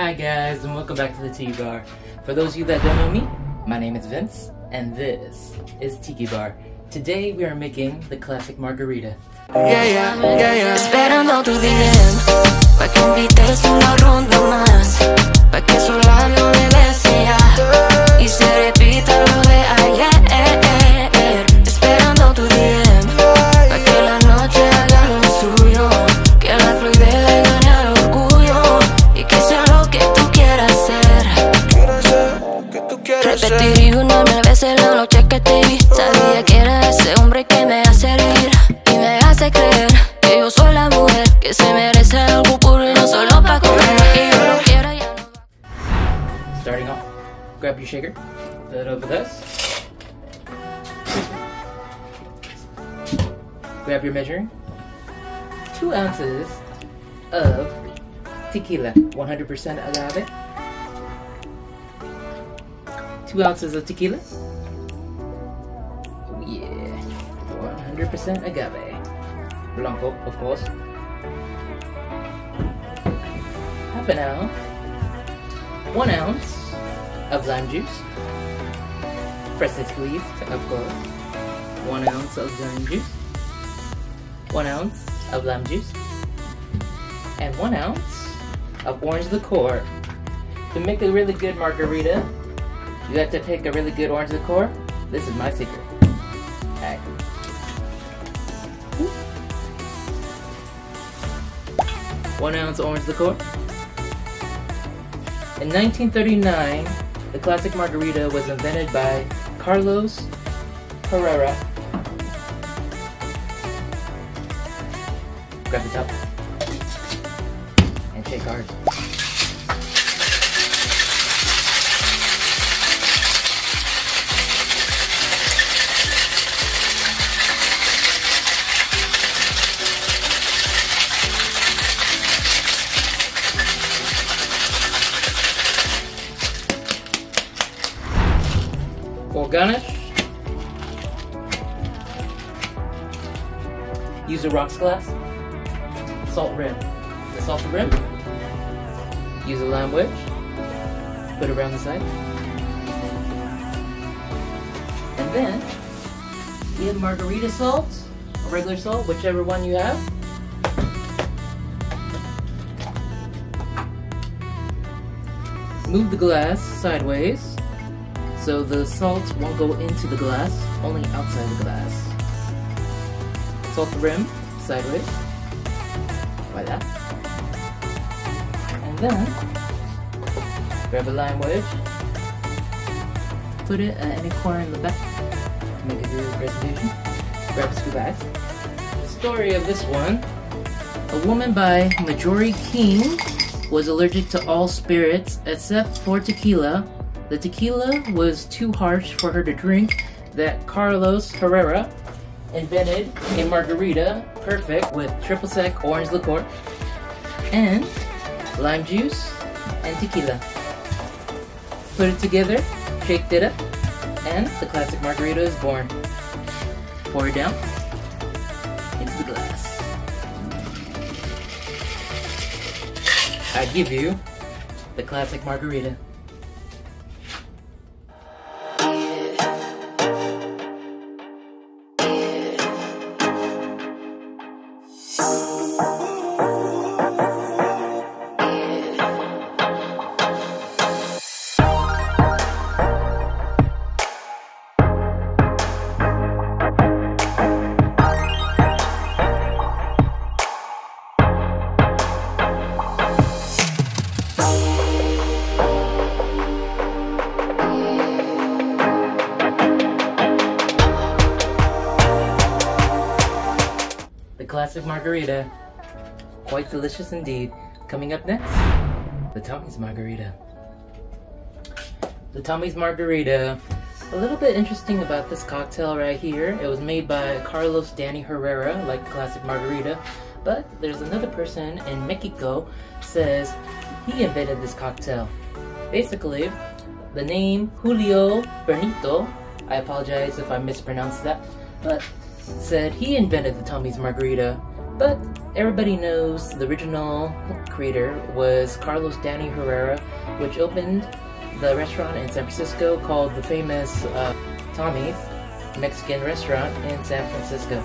Hi guys, and welcome back to the Tiki Bar. For those of you that don't know me, my name is Vince, and this is Tiki Bar. Today we are making the classic margarita. Yeah, yeah, yeah, yeah. Esperando tu DM Pa' que invites una ronda más Pa' que esos labios me besen ya Y se repita lo que te vi Sabía que era ese hombre que me hace reír Y me hace creer que yo soy la mujer Que se merece algo puro y no solo pa' comer Y yo lo quiero ya no Starting off, grab your shaker, fill it with us. Grab your measuring. Two ounces of tequila, 100% agave. Two ounces of tequila. 100% agave. Blanco, of course. Half an ounce one ounce of lime juice, freshly squeezed, of course. One ounce of lime juice, one ounce of lime juice, and one ounce of orange liqueur. To make a really good margarita, you have to pick a really good orange liqueur. This is my secret. 1 ounce orange liqueur. In 1939, the classic margarita was invented by Carlos Herrera. Grab the top and shake hard. For garnish, use a rocks glass, salt rim. To salt the rim, use a lime wedge, put it around the side, and then have margarita salt, or regular salt, whichever one you have. Move the glass sideways so the salt won't go into the glass, only outside the glass. Salt the rim sideways, like that. And then, grab a lime wedge, put it uh, at any corner in the back make a good presentation. Grab a scoop ice. The story of this one, a woman by Marjorie King was allergic to all spirits except for tequila the tequila was too harsh for her to drink that Carlos Herrera invented a margarita perfect with triple sec orange liqueur and lime juice and tequila. Put it together, shake it up, and the classic margarita is born. Pour it down into the glass. I give you the classic margarita. Margarita. Quite delicious indeed. Coming up next, the Tommy's margarita. The Tommy's margarita. A little bit interesting about this cocktail right here. It was made by Carlos Danny Herrera, like classic margarita. But there's another person in Mexico says he invented this cocktail. Basically, the name Julio Bernito, I apologize if I mispronounced that, but said he invented the Tommy's margarita, but everybody knows the original creator was Carlos Danny Herrera, which opened the restaurant in San Francisco called the famous uh, Tommy's Mexican restaurant in San Francisco.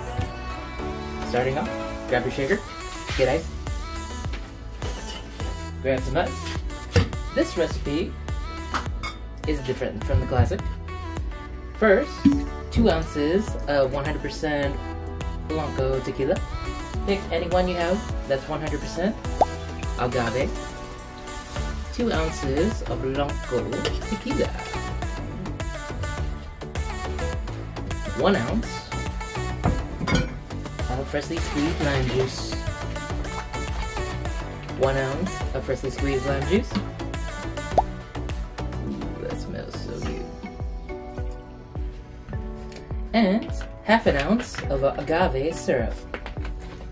Starting off, grab your shaker, get ice, grab some nuts. This recipe is different from the classic. First, two ounces of 100% Blanco tequila. Pick any one you have that's 100% agave. Two ounces of Blanco tequila. One ounce of freshly squeezed lime juice. One ounce of freshly squeezed lime juice. That smells so good. And half an ounce of agave syrup.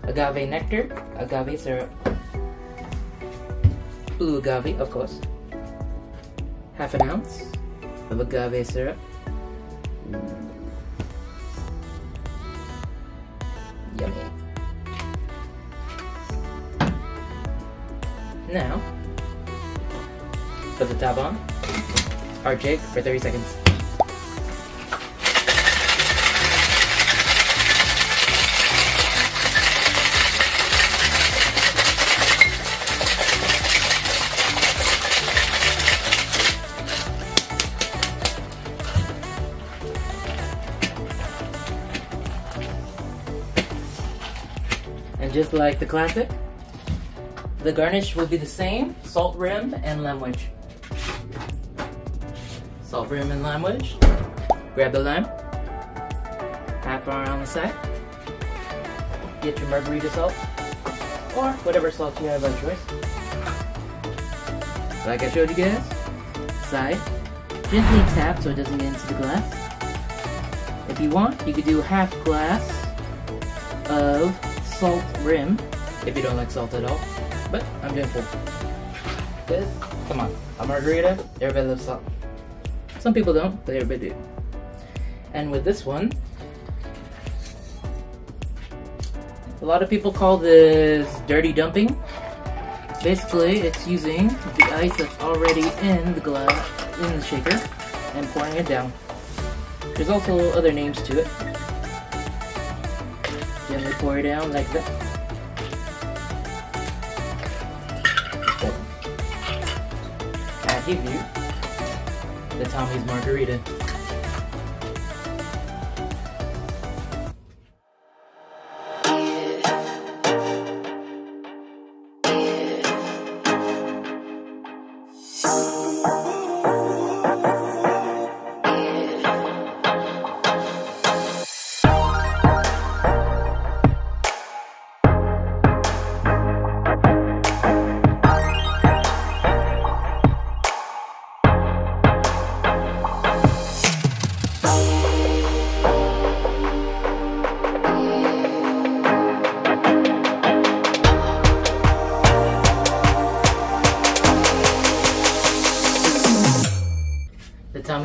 Agave nectar, agave syrup. Blue agave, of course. Half an ounce of agave syrup. Yummy. Now, put the top on. Hard shake for 30 seconds. Just like the classic, the garnish will be the same, salt rim and lime wedge. Salt rim and lime wedge. Grab the lime, half around the side. Get your margarita salt, or whatever salt you have of choice. Like I showed you guys, side. Gently tap so it doesn't get into the glass. If you want, you could do half glass of salt rim if you don't like salt at all. But I'm doing full. This, come on, a margarita, everybody loves salt. Some people don't, but everybody do. And with this one, a lot of people call this dirty dumping. Basically, it's using the ice that's already in the glass, in the shaker, and pouring it down. There's also other names to it. Pour it down like that. I give you the Tommy's Margarita.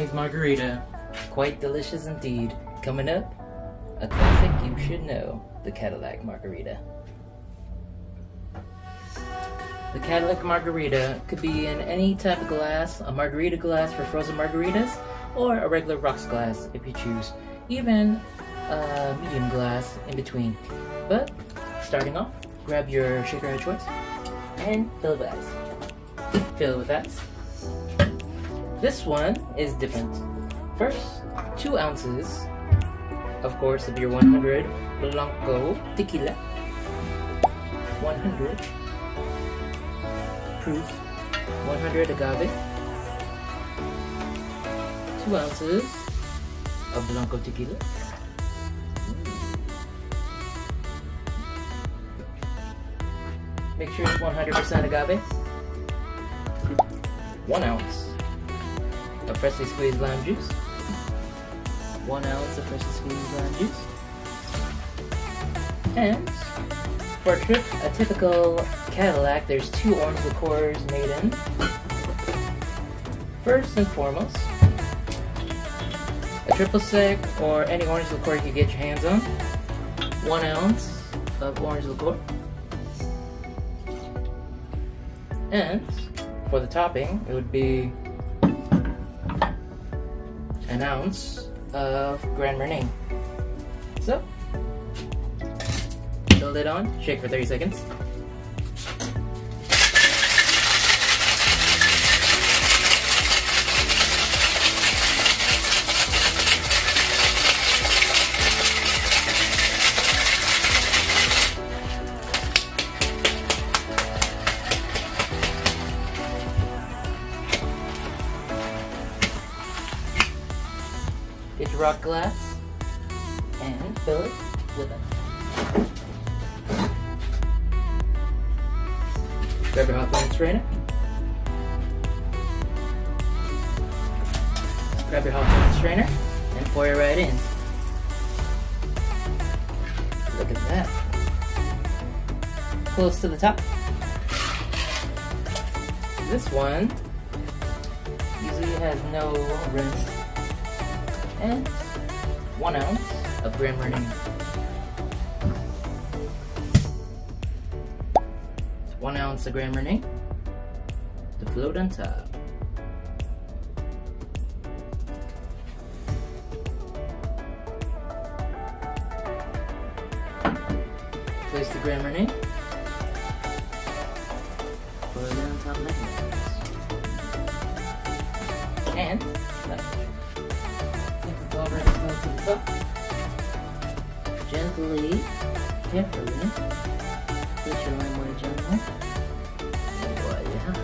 Tommy's Margarita. Quite delicious indeed. Coming up, a classic you should know the Cadillac Margarita. The Cadillac Margarita could be in any type of glass a margarita glass for frozen margaritas, or a regular rocks glass if you choose. Even a medium glass in between. But, starting off, grab your shaker of choice and fill it with ice. Fill it with ice. This one is different. First, two ounces, of course, of your 100 Blanco tequila. 100 proof, 100 agave. Two ounces of Blanco tequila. Make sure it's 100% agave. One ounce of freshly squeezed lime juice. One ounce of freshly squeezed lime juice. And for a, trip, a typical Cadillac, there's two orange liqueurs made in. First and foremost, a triple sec or any orange liqueur you can get your hands on. One ounce of orange liqueur. And for the topping, it would be an ounce of Grand Marnier. So, put the lid on, shake for 30 seconds. Rock glass and fill it with it. Grab your hawthorn strainer. Grab your hawthorn strainer and pour it right in. Look at that. Close to the top. This one usually has no rinse and one ounce of Grand Marnier. One ounce of Grand Marnier to float on top. Place the Grand Marnier. Pour it on top. And it's top. Gently, carefully, get your line gentle. And voila.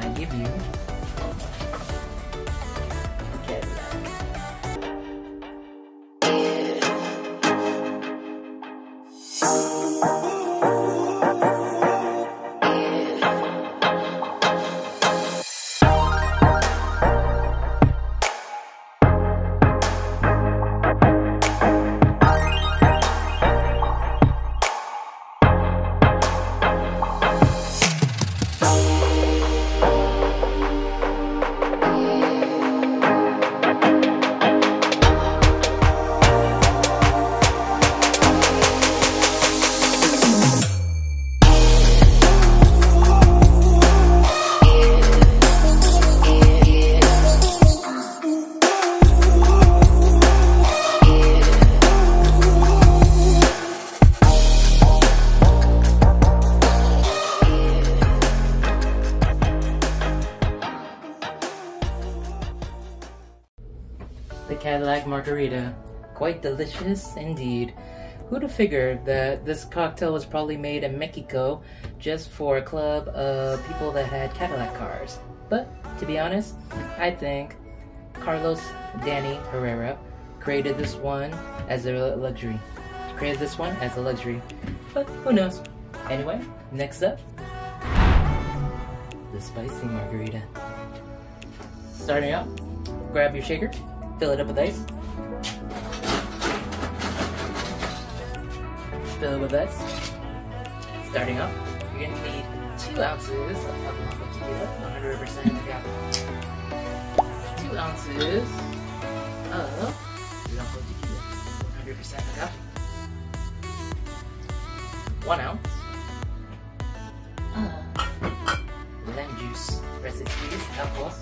I give you Margarita. Quite delicious indeed. Who'd have figured that this cocktail was probably made in Mexico just for a club of people that had Cadillac cars? But to be honest, I think Carlos Danny Herrera created this one as a luxury. Created this one as a luxury. But who knows? Anyway, next up, the spicy margarita. Starting out, grab your shaker, fill it up with ice. Fill it with ice. Starting out, you're gonna need two ounces of Blanco tequila, 100% agave. Two ounces of Blanco tequila, 100% agave. One ounce of lime juice, squeezed, of course.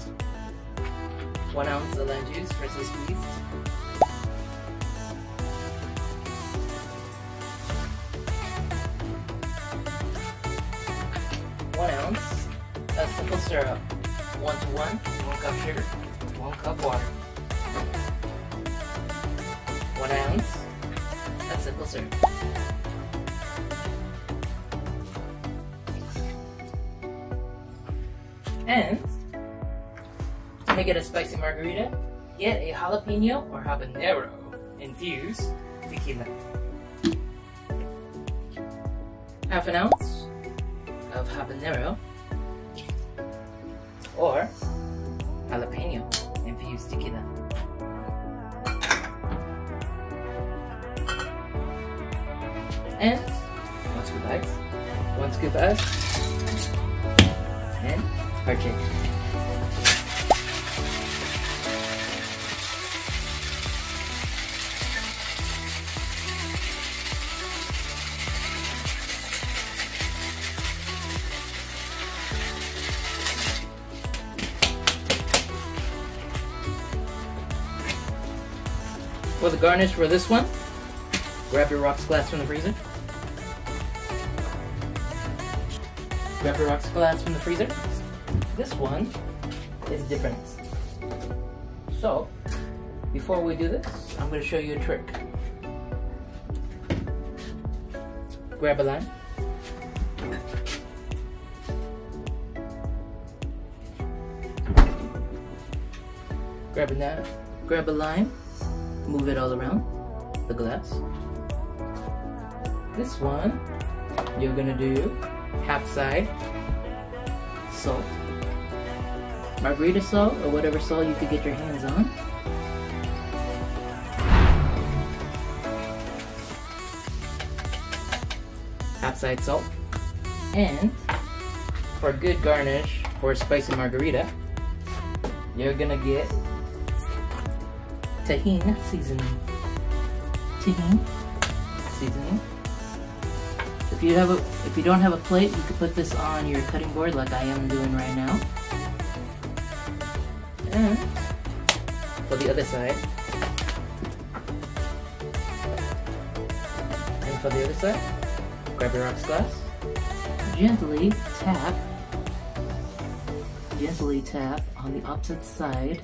One ounce of lime juice, freshly squeezed. One ounce of simple syrup. One to one, one cup sugar, one cup water. One ounce of simple syrup. And to it a spicy margarita, get a jalapeno or habanero infused tequila. Half an ounce of habanero or jalapeno infused tequila. And one scoop ice, one scoop ice, and chicken. Garnish for this one, grab your rocks glass from the freezer. Grab your rocks glass from the freezer. This one is different. So, before we do this, I'm going to show you a trick. Grab a line. Grab a grab a line, move it all around the glass. This one, you're gonna do half side salt, margarita salt, or whatever salt you could get your hands on. Half side salt, and for a good garnish for a spicy margarita, you're gonna get Tajín seasoning. Tajín seasoning. If you have a, if you don't have a plate, you can put this on your cutting board like I am doing right now. And for the other side. And for the other side, grab your rocks glass. Gently tap. Gently tap on the opposite side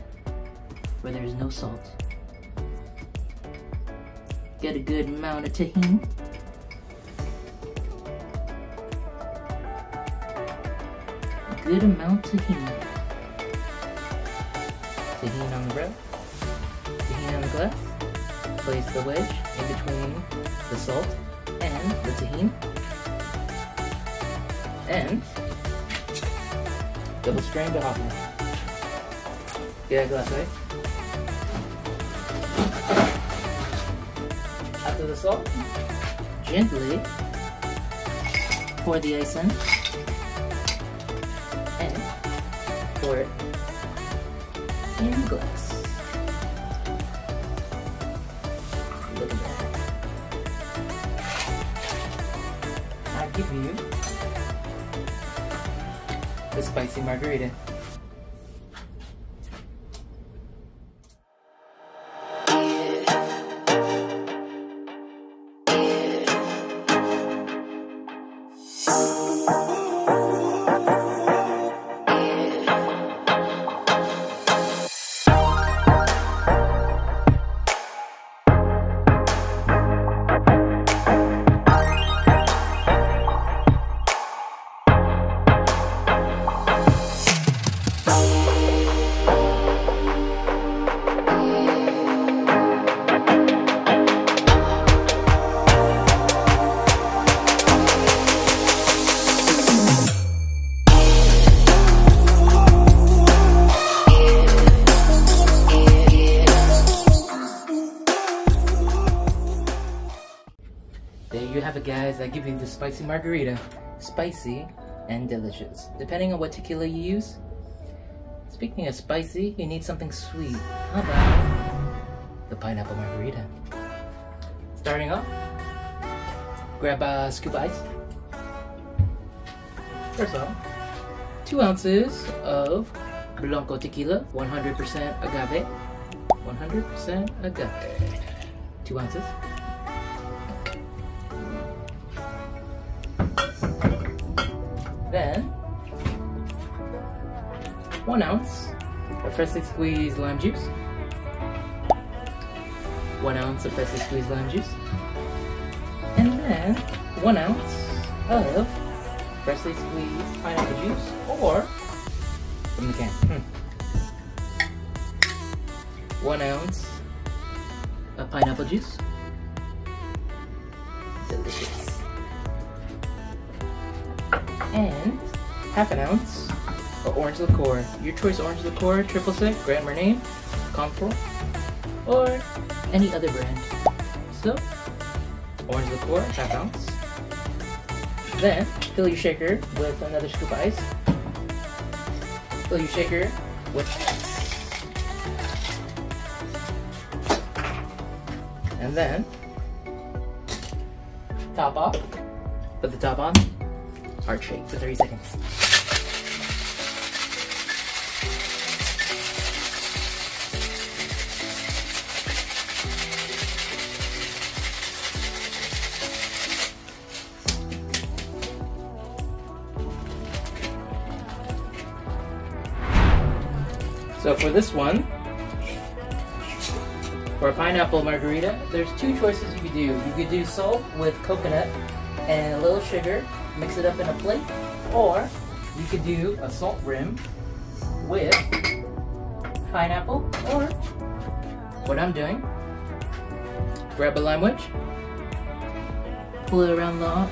where there is no salt. Get a good amount of Tajín. Good amount of Tajín. Tajín on the bread. Tajín on the glass. Place the wedge in between the salt and the Tajín. And double strain to hot Get a glass right? After the salt, gently pour the ice in and pour it in the glass. Look at that. I give you the spicy margarita. There you have it guys, I give you the spicy margarita. Spicy and delicious, depending on what tequila you use. Speaking of spicy, you need something sweet. How about the pineapple margarita? Starting off, grab a scoop of ice. First off, two ounces of Blanco tequila, 100% agave. 100% agave. Two ounces. 1 ounce of freshly squeezed lime juice, 1 ounce of freshly squeezed lime juice, and then 1 ounce of freshly squeezed pineapple juice or from the can. Hmm. 1 ounce of pineapple juice. Delicious. And half an ounce of orange liqueur. Your choice orange liqueur, triple sec, Grand Marnier, Comfort, or any other brand. So, orange liqueur, half ounce. Then, fill your shaker with another scoop of ice. Fill your shaker with ice. And then, top off. Put the top on heart shake for 30 seconds. So for this one, for a pineapple margarita, there's two choices you could do. You could do salt with coconut and a little sugar, mix it up in a plate, or you could do a salt rim with pineapple, or what I'm doing, grab a lime wedge, pull it around the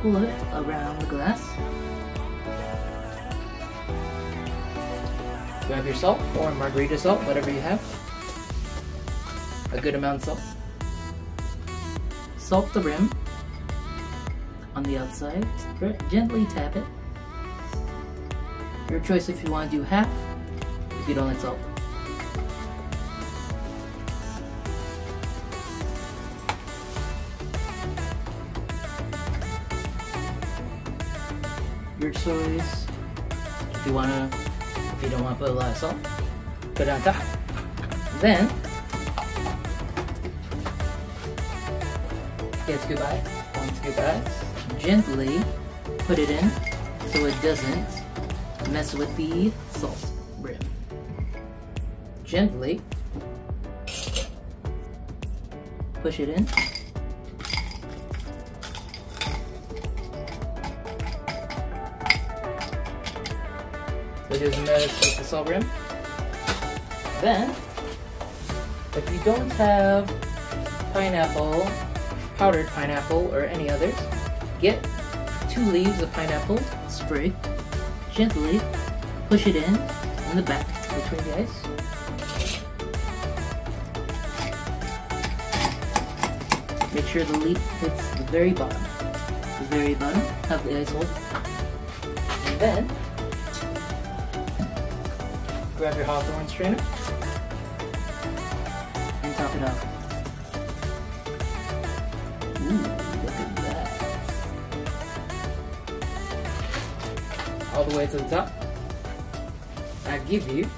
pull it around the glass. Grab your salt or margarita salt, whatever you have. A good amount of salt. Salt the rim on the outside. Gently tap it. Your choice if you want to do half, if you don't like salt. Your choice. If you wanna, if you don't want to put a lot of salt, put it on top. Then, get scoop ice, one scoop ice. Gently put it in so it doesn't mess with the salt rim. Gently push it in. So it doesn't mess with the salt rim. Then, if you don't have pineapple, powdered pineapple, or any others, get two leaves of pineapple sprig gently push it in in the back between the ice. Make sure the leaf hits the very bottom. The very bottom of the ice hole. And then grab your hawthorn strainer and top it off. All the way to the top. I give you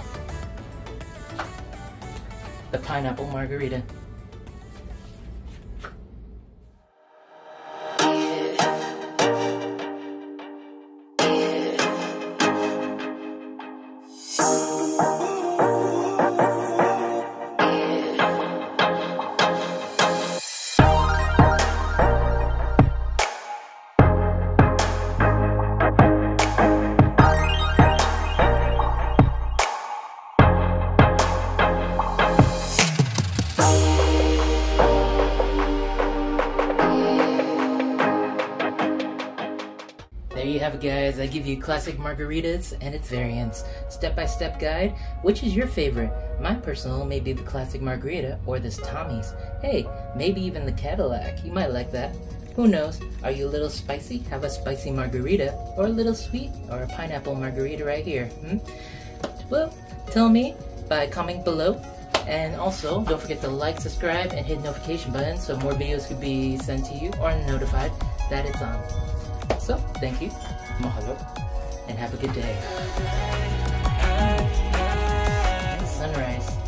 the pineapple margarita. Guys, I give you classic margaritas and its variants, step-by-step -step guide, which is your favorite? My personal may be the classic margarita or this Tommy's. Hey, maybe even the Cadillac, you might like that. Who knows, are you a little spicy? Have a spicy margarita, or a little sweet, or a pineapple margarita right here, hmm? Well, tell me by commenting below. And also, don't forget to like, subscribe, and hit notification button so more videos could be sent to you or notified that it's on. So, thank you, mahalo, and have a good day. And sunrise.